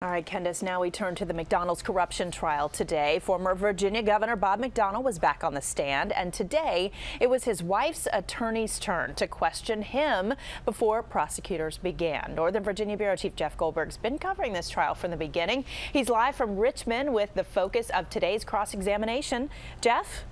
All right, Candace, now we turn to the McDonnell's corruption trial today. Former Virginia Governor Bob McDonnell was back on the stand, and today it was his wife's attorney's turn to question him before prosecutors began. Northern Virginia Bureau Chief Jeff Goldberg's been covering this trial from the beginning. He's live from Richmond with the focus of today's cross-examination. Jeff?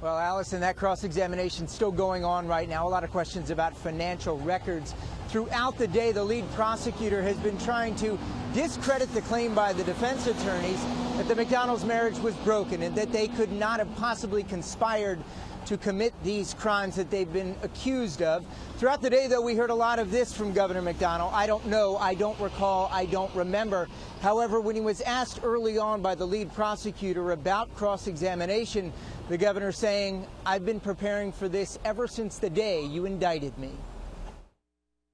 Well, Allison, that cross-examination still going on right now. A lot of questions about financial records. Throughout the day, the lead prosecutor has been trying to discredit the claim by the defense attorneys that the McDonnell's marriage was broken and that they could not have possibly conspired to commit these crimes that they've been accused of. Throughout the day, though, we heard a lot of this from Governor McDonald. I don't know, I don't recall, I don't remember. However, when he was asked early on by the lead prosecutor about cross-examination, the governor saying, I've been preparing for this ever since the day you indicted me.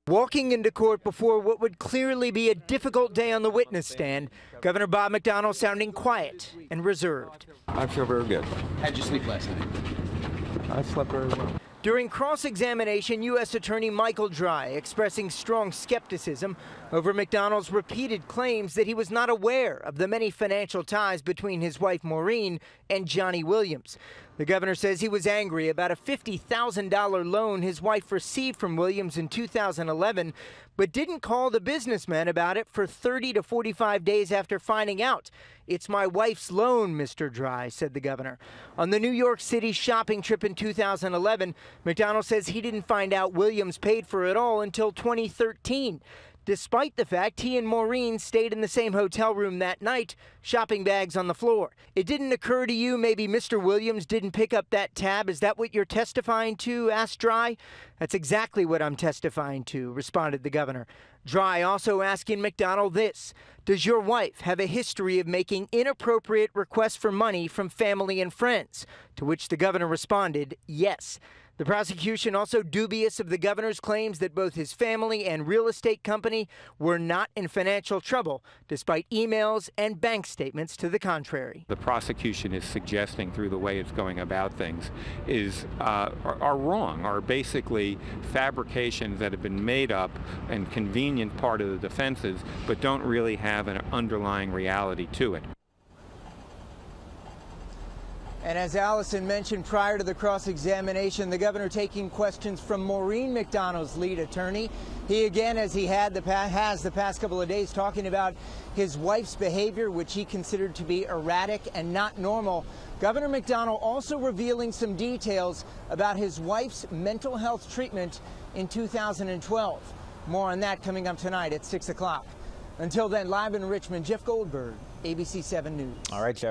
Walking into court before what would clearly be a difficult day on the witness stand, Governor Bob McDonnell sounding quiet and reserved. I feel very good. How'd you sleep last night? I slept very well. During cross-examination, U.S. Attorney Michael Dry expressing strong skepticism over McDonnell's repeated claims that he was not aware of the many financial ties between his wife Maureen and Jonnie Williams. The governor says he was angry about a $50,000 loan his wife received from Williams in 2011, but didn't call the businessman about it for 30 to 45 days after finding out. It's my wife's loan, Mr. Dry, said the governor. On the New York City shopping trip in 2011, McDonnell says he didn't find out Williams paid for it all until 2013 despite the fact he and Maureen stayed in the same hotel room that night, shopping bags on the floor. It didn't occur to you maybe Mr. Williams didn't pick up that tab? Is that what you're testifying to? asked Dry. That's exactly what I'm testifying to, responded the governor. Dry also asking McDonnell this Does your wife have a history of making inappropriate requests for money from family and friends? To which the governor responded, Yes. The prosecution also dubious of the governor's claims that both his family and real estate company were not in financial trouble, despite emails and bank statements to the contrary. The prosecution is suggesting through the way it's going about things is uh, are, are wrong, are basically fabrications that have been made up and convenient part of the defenses, but don't really have an underlying reality to it. And as Allison mentioned prior to the cross-examination, the governor taking questions from Maureen McDonnell's lead attorney. He again, as he had the has the past couple of days, talking about his wife's behavior, which he considered to be erratic and not normal. Governor McDonnell also revealing some details about his wife's mental health treatment in 2012. More on that coming up tonight at 6 o'clock. Until then, live in Richmond, Jeff Goldberg, ABC 7 News. All right, Jeff.